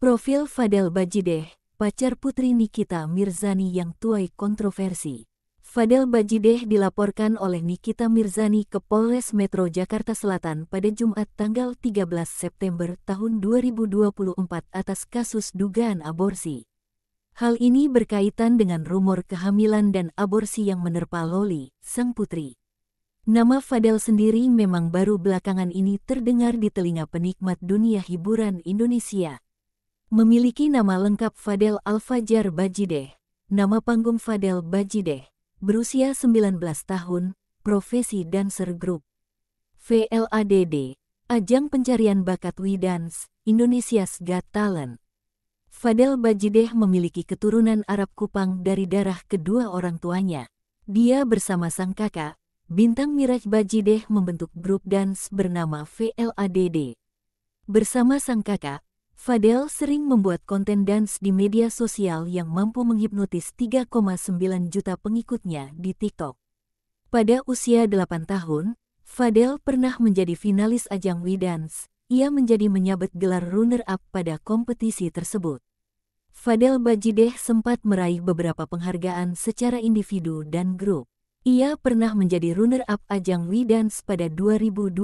Profil Fadel Bajideh, pacar putri Nikita Mirzani yang tuai kontroversi. Fadel Bajideh dilaporkan oleh Nikita Mirzani ke Polres Metro Jakarta Selatan pada Jumat tanggal 13 September tahun 2024 atas kasus dugaan aborsi. Hal ini berkaitan dengan rumor kehamilan dan aborsi yang menerpa Loli, sang putri. Nama Fadel sendiri memang baru belakangan ini terdengar di telinga penikmat dunia hiburan Indonesia. Memiliki nama lengkap Fadel Al-Fajar Bajideh, nama panggung Fadel Bajideh, berusia 19 tahun, profesi dancer group. VLADD, Ajang Pencarian Bakat Widans, Indonesia's Got Talent. Fadel Bajideh memiliki keturunan Arab Kupang dari darah kedua orang tuanya. Dia bersama sang kakak, Bintang Miraj Bajideh membentuk grup dance bernama VLADD. Bersama sang kakak, Fadel sering membuat konten dance di media sosial yang mampu menghipnotis 3,9 juta pengikutnya di TikTok. Pada usia 8 tahun, Fadel pernah menjadi finalis ajang We Dance. Ia menjadi menyabet gelar runner-up pada kompetisi tersebut. Fadel Bajideh sempat meraih beberapa penghargaan secara individu dan grup. Ia pernah menjadi runner-up ajang We Dance pada 2012.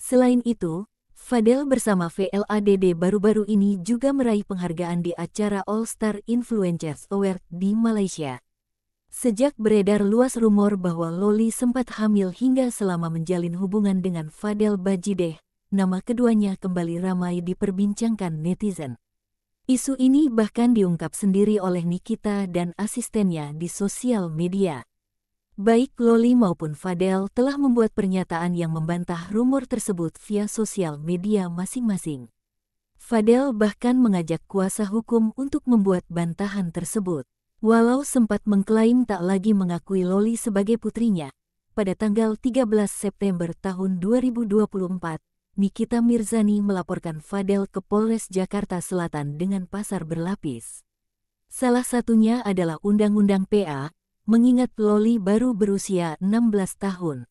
Selain itu, Fadel bersama VLADD baru-baru ini juga meraih penghargaan di acara All Star Influencers Award di Malaysia. Sejak beredar luas rumor bahwa Loli sempat hamil hingga selama menjalin hubungan dengan Fadel Bajideh, nama keduanya kembali ramai diperbincangkan netizen. Isu ini bahkan diungkap sendiri oleh Nikita dan asistennya di sosial media. Baik Loli maupun Fadel telah membuat pernyataan yang membantah rumor tersebut via sosial media masing-masing. Fadel bahkan mengajak kuasa hukum untuk membuat bantahan tersebut. Walau sempat mengklaim tak lagi mengakui Loli sebagai putrinya, pada tanggal 13 September tahun 2024, Nikita Mirzani melaporkan Fadel ke Polres Jakarta Selatan dengan pasar berlapis. Salah satunya adalah Undang-Undang PA mengingat Loli baru berusia 16 tahun.